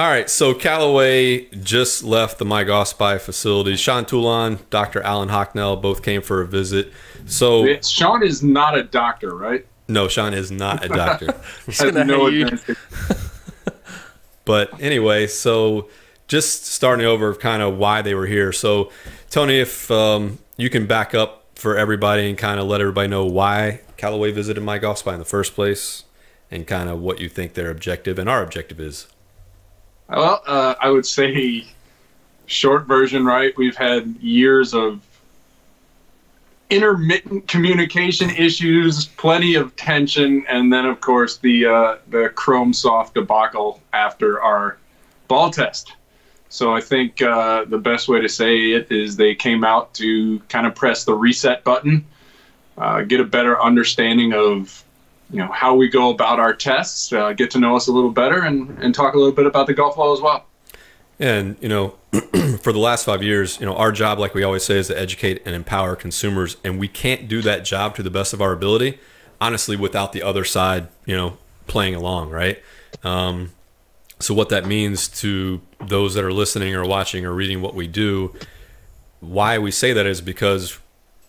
All right, so Callaway just left the My Golf Spy facility. Sean Toulon, Dr. Alan Hocknell both came for a visit. So It's- Sean is not a doctor, right? no, Sean is not a doctor. Has no hate advantage. But anyway, so just starting over kind of why they were here. So, Tony, if um, you can back up for everybody and kind of let everybody know why Callaway visited My Golf Spy in the first place and kind of what you think their objective and our objective is. Well, uh, I would say short version, right? We've had years of intermittent communication issues, plenty of tension, and then of course the uh, the Chrome Soft debacle after our ball test. So I think uh, the best way to say it is they came out to kind of press the reset button, uh, get a better understanding of you know how we go about our tests, uh, get to know us a little better, and and talk a little bit about the golf ball as well. And, you know, for the last five years, you know, our job, like we always say, is to educate and empower consumers. And we can't do that job to the best of our ability, honestly, without the other side, you know, playing along, right? Um, so, what that means to those that are listening or watching or reading what we do, why we say that is because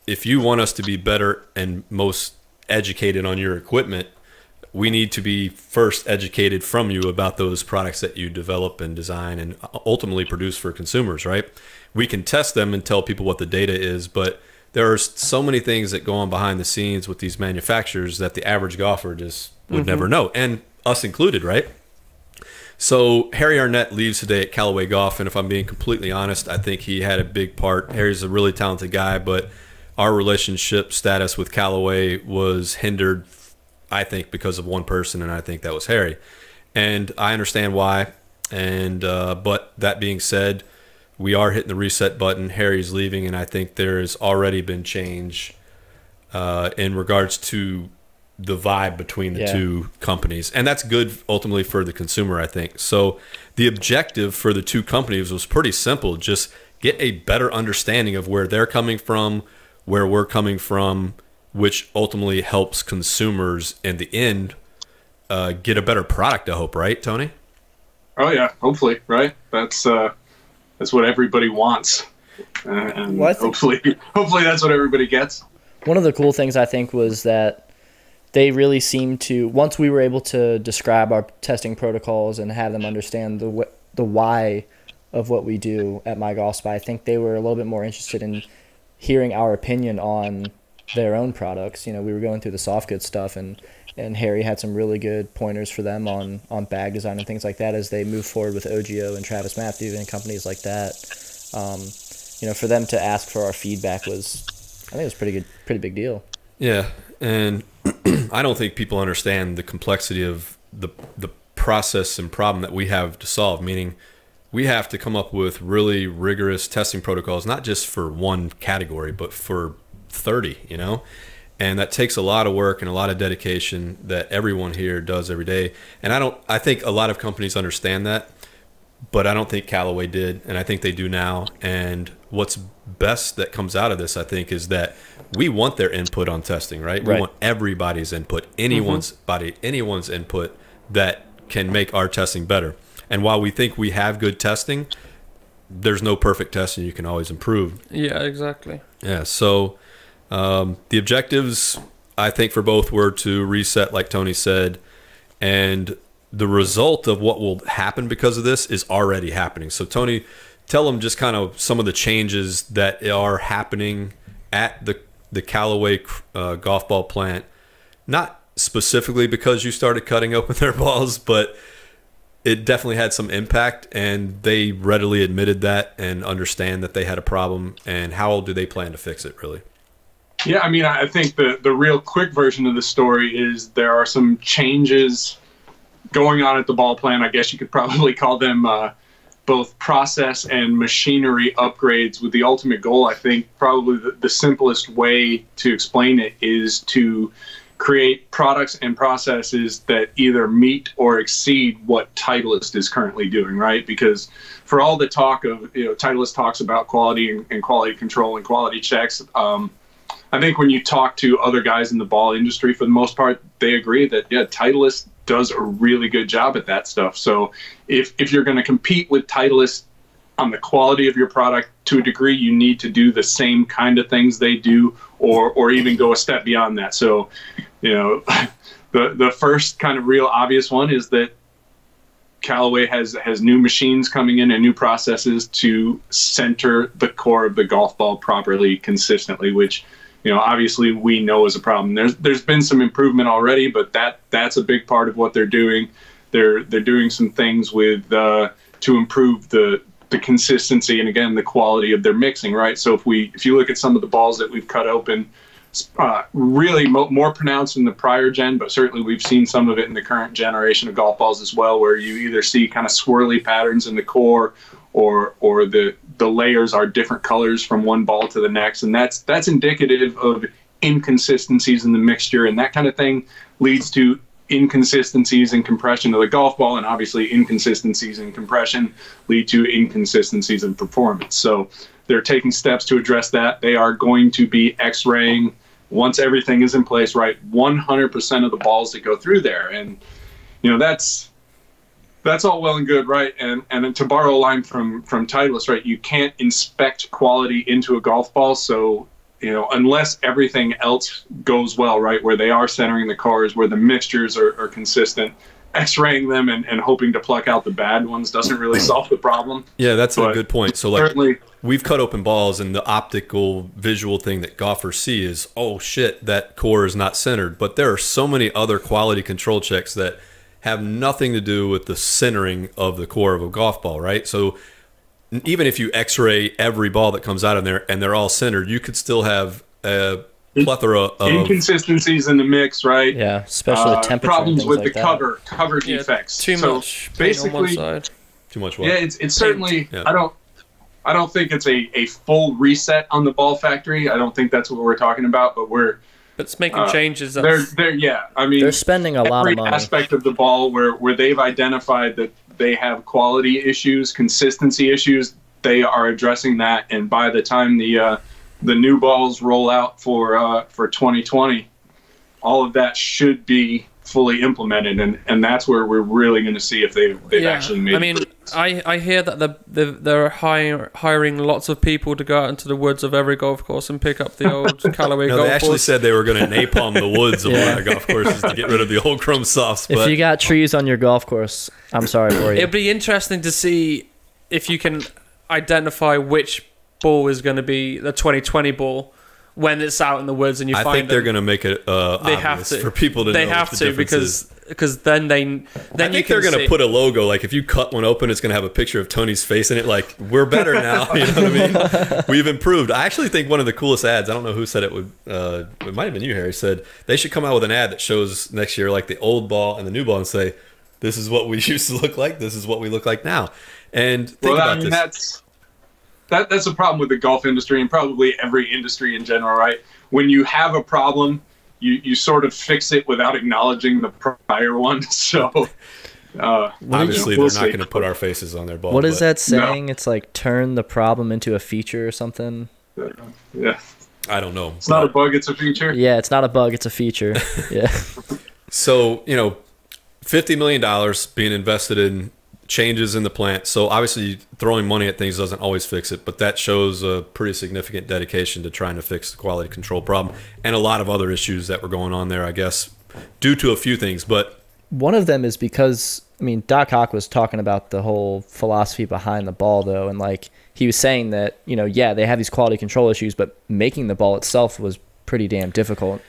if you want us to be better and most educated on your equipment, we need to be first educated from you about those products that you develop and design and ultimately produce for consumers, right? We can test them and tell people what the data is, but there are so many things that go on behind the scenes with these manufacturers that the average golfer just would never mm-hmm. know, and us included, right? So Harry Arnett leaves today at Callaway Golf, and if I'm being completely honest, I think he had a big part. Harry's a really talented guy, but our relationship status with Callaway was hindered, I think, because of one person, and I think that was Harry. And I understand why. And uh, but that being said, we are hitting the reset button. Harry's leaving, and I think there has already been change uh, in regards to the vibe between the Yeah. two companies, and that's good ultimately for the consumer. I think so. The objective for the two companies was pretty simple: just get a better understanding of where they're coming from, where we're coming from, which ultimately helps consumers in the end uh, get a better product. I hope, right, Tony? Oh yeah, hopefully, right? That's uh, that's what everybody wants, uh, and Well, think- hopefully, hopefully that's what everybody gets. One of the cool things I think was that they really seemed to once we were able to describe our testing protocols and have them understand the wh- the why of what we do at My Golf Spy. I think they were a little bit more interested in hearing our opinion on their own products. You know, we were going through the soft goods stuff and and Harry had some really good pointers for them on on bag design and things like that as they move forward with OGIO and TravisMathew and companies like that. Um, you know, for them to ask for our feedback was, I think it was pretty good, pretty big deal. Yeah, and I don't think people understand the complexity of the the process and problem that we have to solve. Meaning, we have to come up with really rigorous testing protocols, not just for one category, but for thirty. You know, and that takes a lot of work and a lot of dedication that everyone here does every day. And I don't. I think a lot of companies understand that, but I don't think Callaway did, and I think they do now. And what's best that comes out of this, I think, is that we want their input on testing, right? right. We want everybody's input, anyone's mm-hmm. body, anyone's input that can make our testing better. And while we think we have good testing, there's no perfect testing. You can always improve. Yeah, exactly. Yeah. So um, the objectives, I think, for both were to reset, like Tony said, and the result of what will happen because of this is already happening. So Tony, tell them just kind of some of the changes that are happening at the the Callaway uh, golf ball plant. Not specifically because you started cutting open their balls, but it definitely had some impact and they readily admitted that and understand that they had a problem and how do they plan to fix it really Yeah, I mean, I think the the real quick version of the story is there are some changes going on at the ball plant. I guess you could probably call them uh, both process and machinery upgrades. With the ultimate goal, I think probably the, the simplest way to explain it is to create products and processes that either meet or exceed what Titleist is currently doing, right? Because for all the talk of, you know, Titleist talks about quality and, and quality control and quality checks. Um, I think when you talk to other guys in the ball industry, for the most part, they agree that yeah, Titleist does a really good job at that stuff. So if if you're going to compete with Titleist on the quality of your product to a degree, you need to do the same kind of things they do, or or even go a step beyond that. So, you know, the the first kind of real obvious one is that Callaway has has new machines coming in and new processes to center the core of the golf ball properly, consistently, which you know obviously we know is a problem. There's there's been some improvement already, but that that's a big part of what they're doing. They're they're doing some things with uh, to improve the the consistency and again the quality of their mixing. Right. So if we if you look at some of the balls that we've cut open uh, really mo- more pronounced in the prior gen, but certainly we've seen some of it in the current generation of golf balls as well, where you either see kind of swirly patterns in the core, or or the the layers are different colors from one ball to the next, and that's that's indicative of inconsistencies in the mixture, and that kind of thing leads to inconsistencies in compression of the golf ball, and obviously inconsistencies in compression lead to inconsistencies in performance. So they're taking steps to address that. They are going to be X-raying once everything is in place, right, 100% of the balls that go through there, and you know that's that's all well and good, right? And and to borrow a line from from Titleist, right, you can't inspect quality into a golf ball, so you know unless everything else goes well, right, where they are centering the cars, where the mixtures are, are consistent. X-raying them and, and hoping to pluck out the bad ones doesn't really solve the problem. Yeah, that's a good point. So like Certainly, we've cut open balls and the optical visual thing that golfers see is oh shit that core is not centered but there are so many other quality control checks that have nothing to do with the centering of the core of a golf ball right so even if you x-ray every ball that comes out of there and they're all centered you could still have a plethora of inconsistencies in the mix, right? Yeah, especially Uh, temperature and problems with like the that. cover cover Yeah, defects. Too So much paint on one basically- side. too much what Yeah, it's it's certainly. Yeah. I don't. I don't think it's a, a full reset on the ball factory. I don't think that's what we're talking about. But we're But it's making Uh, changes. they're That's, they're yeah. I mean, They're spending a lot of money. aspect of the ball where where they've identified that they have quality issues, consistency issues. They are addressing that, and by the time the uh, the new balls roll out for uh, for 2020, all of that should be fully implemented, and, and that's where we're really going to see if they've, they've actually made. I mean, I, I hear that the, the, they're hire, hiring lots of people to go out into the woods of every golf course and pick up the old Callaway no, golf they actually balls. said they were going to napalm the woods of Yeah. one of the golf courses to get rid of the old chrome softs. If you got trees on your golf course, I'm sorry for you. It'd be interesting to see if you can identify which ball is going to be the 2020 ball when it's out in the woods and you I find think they're going to make it uh, They have to for people to They know have the to difference is. because because then they then I you think they're going to put a logo like if you cut one open, it's going to have a picture of Tony's face in it. Like we're better now. You know what I mean? We've improved. I actually think one of the coolest ads. I don't know who said it would. Uh, it might have been you, Harry. Said they should come out with an ad that shows next year like the old ball and the new ball and say, "This is what we used to look like. This is what we look like now." And think well, about I mean, this. That's that that's a problem with the golf industry and probably every industry in general, right? When you have a problem, you you sort of fix it without acknowledging the prior one. So. Uh, Obviously, we'll they're not going to put our faces on their ball. what is that saying? It's like turn the problem into a feature or something. Yeah, I don't know. it's not a bug; it's a feature. Yeah, it's not a bug, it's a feature. Yeah. So, you know, $50 million being invested in changes in the plant. So, obviously, throwing money at things doesn't always fix it, but that shows a pretty significant dedication to trying to fix the quality control problem and a lot of other issues that were going on there, I guess, due to a few things. But One of them is because I mean Doc Hawk was talking about the whole philosophy behind the ball though, and like he was saying that you know yeah they have these quality control issues, but making the ball itself was pretty damn difficult.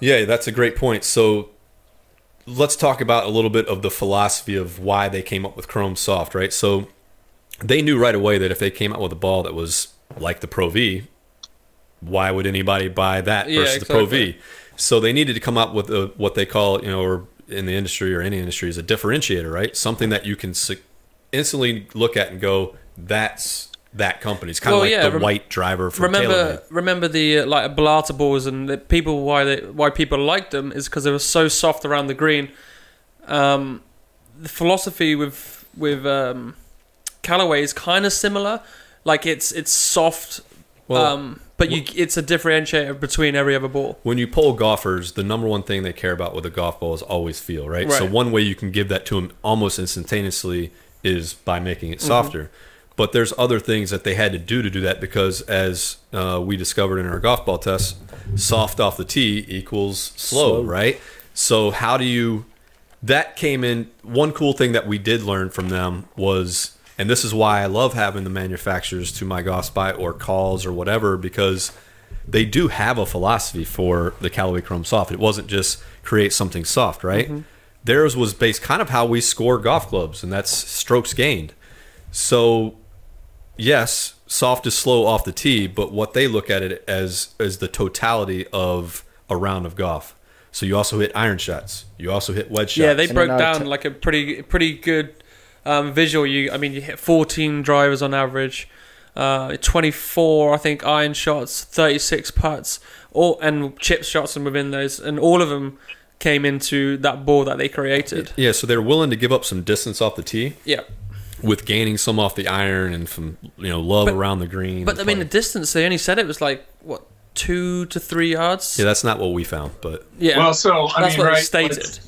yeah, that's a great point. So, let's talk about a little bit of the philosophy of why they came up with Chrome Soft, right? So, they knew right away that if they came out with a ball that was like the Pro V, why would anybody buy that Yeah, versus the Pro V? So they needed to come up with a, what they call, you know, or in the industry or any industry is a differentiator, right? Something that you can instantly look at and go, that's that company. It's kind of Well, like yeah, the rem- white driver from remember TaylorMade. remember the uh, like Balata balls and the people why they why people liked them is because they were so soft around the green. Um, the philosophy with with um, Callaway is kind of similar. Like it's it's soft Well- um, but you, it's a differentiator between every other ball. when you poll golfers, the number one thing they care about with a golf ball is always feel, right? So one way you can give that to them almost instantaneously is by making it Mm-hmm. But there's other things that they had to do to do that because, as uh, we discovered in our golf ball test, soft off the tee equals slow, Slow. right? So how do you? That came in. One cool thing that we did learn from them was, and this is why I love having the manufacturers to My Golf Spy or calls or whatever because they do have a philosophy for the Callaway Chrome Soft. It wasn't just create something soft, right? Theirs was based kind of how we score golf clubs, and that's strokes gained. So, yes, soft is slow off the tee, but what they look at it as is the totality of a round of golf. So you also hit iron shots. You also hit wedge shots. Yeah, they And broke down t- like a pretty pretty good um, visual. You, I mean, you hit 14 drivers on average, uh, 24 I think iron shots, 36 putts, all and chip shots and within those, and all of them came into that ball that they created. yeah, so they're willing to give up some distance off the tee Yeah, with gaining some off the iron and some you know love But- around the green. but I mean the distance. They only said it was like what two to three yards. yeah, that's not what we found, but Yeah, Well, so I that's mean, what right? stated.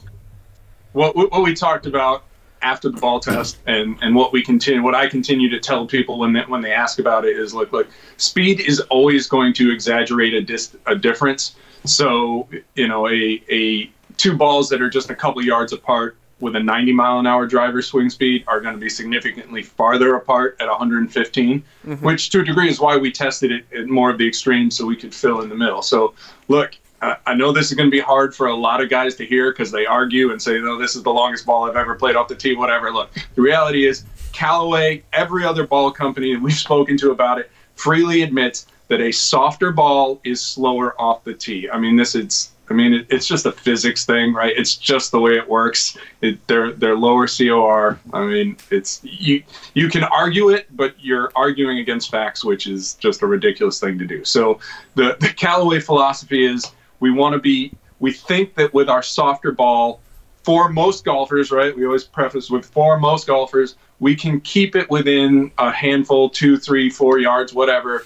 what what we talked about after the ball test and and what we continue what I continue to tell people when they, when they ask about it is look look speed is always going to exaggerate a dis, a difference so you know a a two balls that are just a couple yards apart with a 90 mile an hour driver swing speed are going to be significantly farther apart at 115 mm-hmm. which to a degree is why we tested it at more of the extremes so we could fill in the middle so look I I know this is going to be hard for a lot of guys to hear because they argue and say, no, this is the longest ball I've ever played off the tee, whatever. Look, the reality is, Callaway, every other ball company that we've spoken to about it, freely admits that a softer ball is slower off the tee. I mean, this is. I mean, it, it's just a physics thing, right? It's just the way it works. It, they're they're lower COR. I mean, it's you you can argue it, but you're arguing against facts, which is just a ridiculous thing to do. So the the Callaway philosophy is we want to be we think that with our softer ball for most golfers right we always preface with for most golfers we can keep it within a handful two three four yards whatever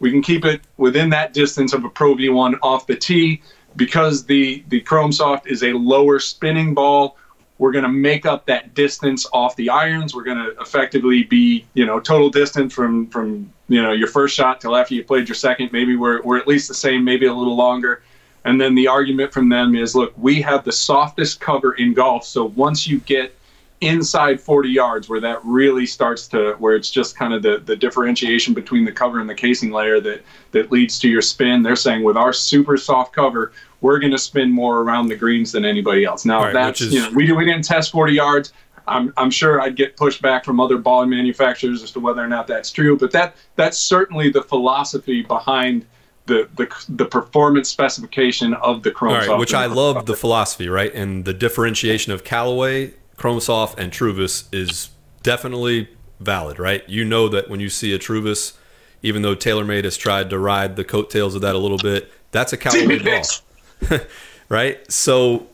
we can keep it within that distance of a pro v1 off the tee. Because the the chrome soft is a lower spinning ball we're going to make up that distance off the irons. We're going to effectively be you know total distance from from you know your first shot till after you played your second. Maybe we're, we're at least the same maybe a little longer. And then the argument from them is look we have the softest cover in golf. So once you get inside 40 yards where that really starts to where it's just kind of the, the differentiation between the cover and the casing layer that that leads to your spin. They're saying with our super soft cover we're going to spin more around the greens than anybody else. Now Right, that's is- you know we, we didn't test 40 yards. I'm, I'm sure I'd get pushback from other ball manufacturers as to whether or not that's true, but that that's certainly the philosophy behind the the, the performance specification of the Chrome All right, which I love the philosophy, right? And the differentiation of Callaway, Chrome Soft, and Truvis is definitely valid, right? You know that when you see a Truvis, even though TaylorMade has tried to ride the coattails of that a little bit, that's a Callaway ball, right? So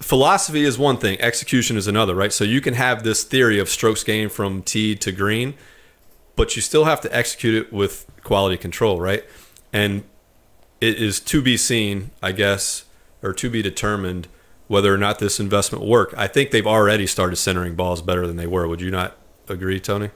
philosophy is one thing, execution is another, right? So you can have this theory of strokes gained from tee to green, but you still have to execute it with quality control, right? And it is to be seen, I guess, or to be determined whether or not this investment will work. I think they've already started centering balls better than they were. Would you not agree, Tony?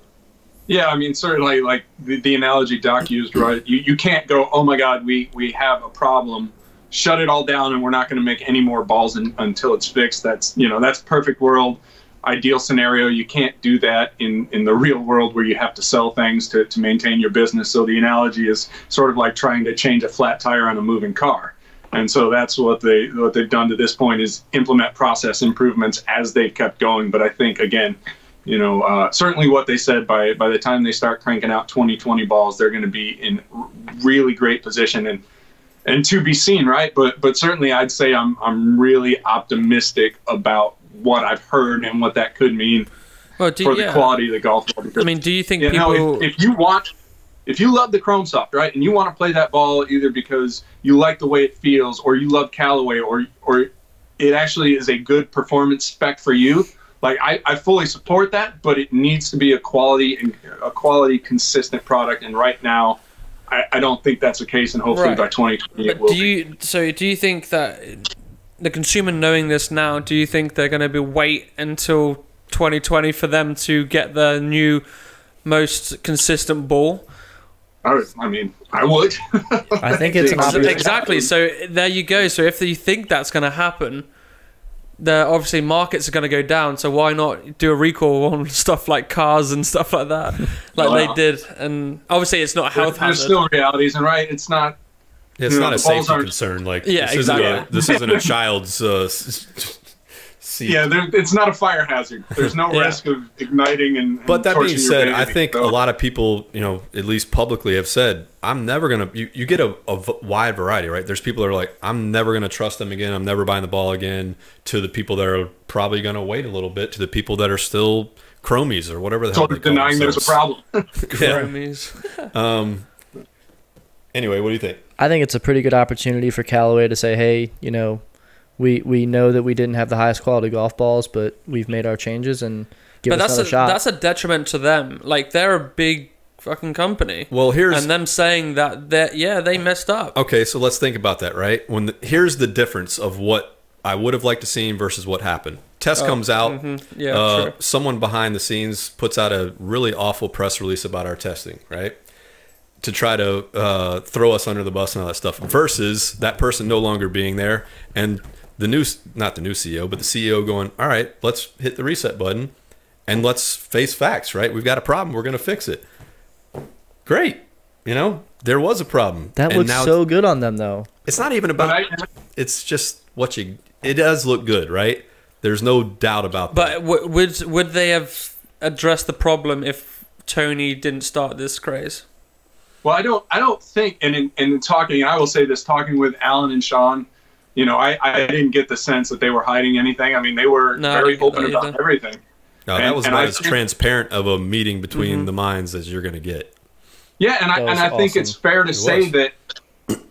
Yeah, I mean, certainly, like the, the analogy Doc used, right? You, you can't go, oh my God, we, we have a problem, shut it all down, and we're not going to make any more balls in, until it's fixed. That's, you know, that's perfect world, ideal scenario. You can't do that in, in the real world where you have to sell things to, to maintain your business. So the analogy is sort of like trying to change a flat tire on a moving car. And so that's what they what they've done to this point is implement process improvements as they've kept going. But I think again, you know, uh, certainly what they said by by the time they start cranking out 2020 balls, they're going to be in really great position and and to be seen, right? But but certainly I'd say I'm I'm really optimistic about what I've heard and what that could mean Well, do, for the yeah. quality of the golf ball. I mean, do you think you know, if, if you want, if you love the Chrome Soft, right, and you want to play that ball either because you like the way it feels, or you love Callaway, or or it actually is a good performance spec for you, like I, I fully support that, but it needs to be a quality and a quality consistent product. And right now, I, I don't think that's the case. And hopefully Right. by 2020 it But will. do be. you so do you think that the consumer knowing this now, do you think they're going to be wait until 2020 for them to get the new most consistent ball? I, I mean, I would. I think it's So. Exactly. So there you go. So if you think that's going to happen, the obviously markets are going to go down. So why not do a recall on stuff like cars and stuff like that, like Wow. they did? And obviously it's not a health There's hazard. still realities, and right, it's not. It's You not know, a safety concern. Like Yeah, this isn't exactly. a this isn't a child's uh, s- s- Yeah, there, it's not a fire hazard. There's no Yeah. risk of igniting and. and But that being said, baby. I think So- a lot of people, you know, at least publicly have said, I'm never going to, you, you get a wide variety, right? There's people that are like, I'm never going to trust them again. I'm never buying the ball again. To the people that are probably going to wait a little bit. To the people that are still chromies or whatever the hell sort they of call denying there's a problem. Chromies. Um, anyway, what do you think? I think it's a pretty good opportunity for Callaway to say, hey, you know, we we know that we didn't have the highest quality golf balls, but we've made our changes and give but us that's another a, shot. that's a detriment to them. Like they're a big fucking company, Well, here's and them saying that that yeah they messed up. Okay, so let's think about that, right? When the, here's the difference of what I would have liked to see versus what happened. Test comes out. mhm, yeah, uh, true. Someone behind the scenes puts out a really awful press release about our testing, right? To try to uh, throw us under the bus and all that stuff. Versus that person no longer being there and the new, not the new CEO, but the CEO going, all right, let's hit the reset button and let's face facts, right? We've got a problem. We're going to fix it. Great. You know, there was a problem. that And looks now so good on them, though. it's not even about. I, It's just what you. It does look good, right? There's no doubt about But that. w- would would they have addressed the problem if Tony didn't start this craze? Well, I don't. I don't think. And in, in talking, I will say this: talking with Alan and Sean, you know, I, I didn't get the sense that they were hiding anything. I mean, they were No, very open about either. everything. No, that was and about I as transparent of a meeting between mm-hmm. the minds as you're going to get. Yeah, and I and was I think it's fair to say was. that,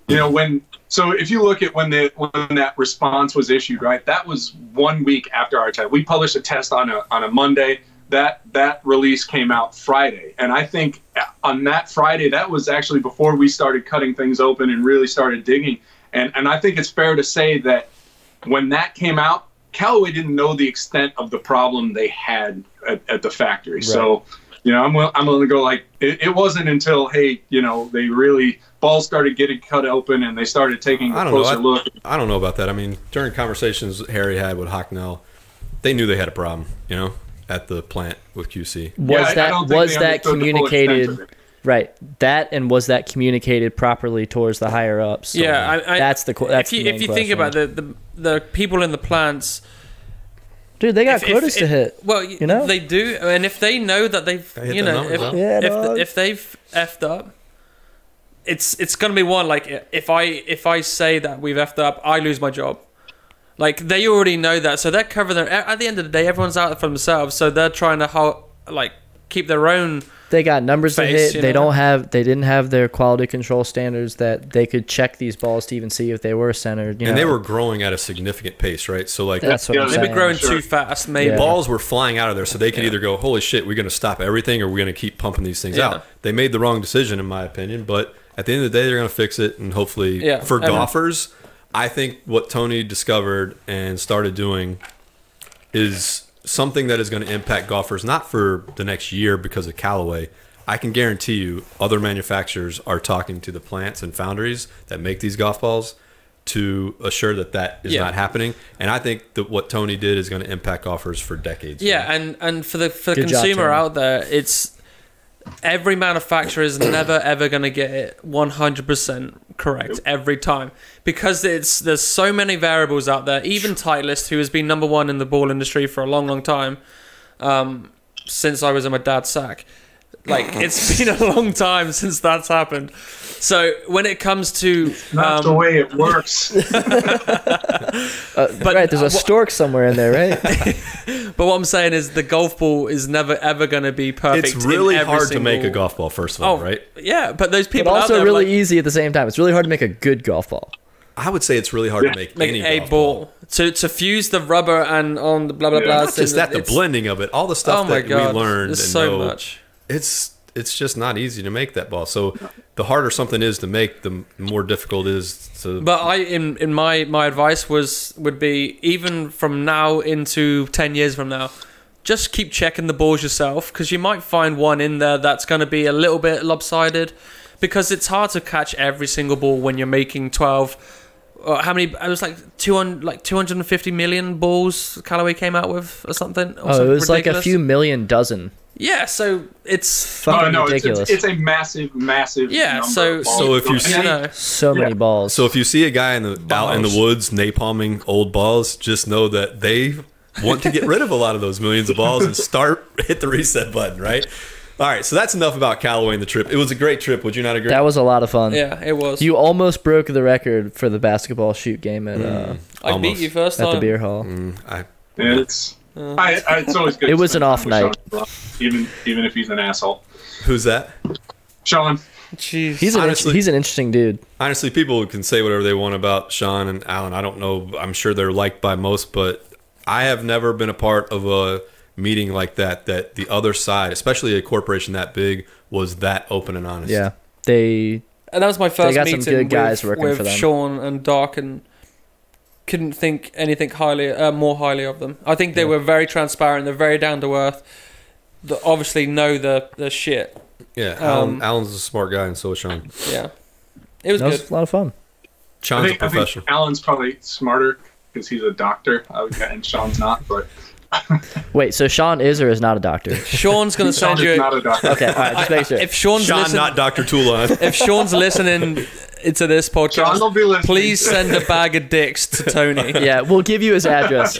you know, when so if you look at when the when that response was issued, right? That was one week after our test. We published a test on a on a Monday. That that release came out Friday, and I think on that Friday, that was actually before we started cutting things open and really started digging. And and I think it's fair to say that when that came out, Callaway didn't know the extent of the problem they had at, at the factory. So, you know, I'm I'm going to go like it, it wasn't until hey, you know, they really balls started getting cut open and they started taking I a don't know. closer I, look. I don't know about that. I mean, during conversations Harry had with Hocknell, they knew they had a problem. You know, at the plant with QC. Was Yeah, I- I that was that understood the full extent communicated? Of it. Right, that and was that communicated properly towards the higher ups? So yeah, I, I, that's the qu- that's if you the if main you think about the, the the people in the plants, dude, they got if- if- quotas to if- hit. Well, you know? they do, and if they know that they've, Gotta you know, if, up. Yeah, if, if they've effed up, it's it's gonna be one like if I if I say that we've effed up, I lose my job. Like they already know that, so they're covering their. At the end of the day, everyone's out for themselves, so they're trying to ho- like keep their own. They got numbers to hit. you They know? don't have. They didn't have their quality control standards that they could check these balls to even see if they were centered. You and know? they were growing at a significant pace, right? So like That's what Yeah, I'm they've They've been growing Sure. too fast, maybe. Yeah. balls were flying out of there, so they could Yeah. either go, "Holy shit, we're going to stop everything," or we're going to keep pumping these things Yeah. out. They made the wrong decision, in my opinion. But at the end of the day, they're going to fix it, and hopefully, Yeah, for I mean- golfers, I think what Tony discovered and started doing is something that is going to impact golfers not for the next year because of Callaway. I can guarantee you, other manufacturers are talking to the plants and foundries that make these golf balls to assure that that is Yeah. not happening. And I think that what Tony did is going to impact golfers for decades. Yeah, and and for the for the Good consumer Tony. out there, it's every manufacturer is never ever going to get it 100% correct every time because it's there's so many variables out there. Even Titleist, who has been number one in the ball industry for a long, long time, um, since I was in my dad's sack. Like it's been a long time since that's happened. So when it comes to Not um, the way it works. Uh, but- right, there's a uh, stork somewhere in there, right? but what I'm saying is the golf ball is never ever going to be perfect. It's really every hard to make a golf ball, first of all, Oh, right? Yeah, but those but people out also there, really like, easy at the same time. It's really hard to make a good golf ball. I would say it's really hard Yeah. to make, Make any a golf ball. To to fuse the rubber and on the blah blah Yeah. blah. Not just that, the blending of it, all the stuff Oh my that god! we learned There's and so know, much. It's it's just not easy to make that ball. So the harder something is to make, the more difficult it is to. But I, in in my my advice was would be even from now into ten years from now, just keep checking the balls yourself because you might find one in there that's going to be a little bit lopsided, because it's hard to catch every single ball when you're making twelve. How many? It was like two hundred, like two hundred and fifty million balls Callaway came out with, or something. Or Oh, it something was like a few million dozen. Yeah, so it's Oh Fucking no, it's, ridiculous. it's, it's a massive, massive. Yeah, so- of balls. So if you you see- know. so many Yeah. balls. So if you see a guy in the out in the Balls. woods napalming old balls, just know that they want to get rid of a lot of those millions of balls and start hit the reset button, right? All right, so that's enough about Callaway and the trip. It was a great trip. Would you not agree? that was a lot of fun. Yeah, it was. You almost broke the record for the basketball shoot game at uh, I beat you first at time. the beer hall. Mm, I, Yeah, it's. I, I, it's always good. It was an off night. Sean, even even if he's an asshole. who's that? Sean, Jeez. He's an Honestly- he's an interesting dude. Honestly, people can say whatever they want about Sean and Alan. I don't know. I'm sure they're liked by most, but I have never been a part of a meeting like that. That the other side, especially a corporation that big, was that open and honest. Yeah, they And that was my first got some meeting good guys with, working with for them. Sean and Doc, and couldn't think anything highly, uh, more highly of them. I think they were very transparent. They're very down to earth. They obviously know the the shit. yeah. Alan, Um, Alan's a smart guy, and so is Sean. Yeah, it was that was a lot of fun. I Sean's think, a I think professional. Alan's probably smarter because he's a doctor, and Sean's not. But Wait, so Sean is or is not a doctor? Sean's gonna Sean send is you. not a doctor. Okay, all right, just make sure. If Sean's Sean, listen, not Dr. Toulon. if Sean's listening to this Sean podcast, will be please send a bag of dicks to Tony. yeah, we'll give you his address.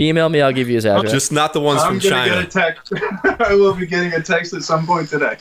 Email me, I'll give you his address. Just not the ones I'm from gonna China. get a text. I will be getting a text at some point today.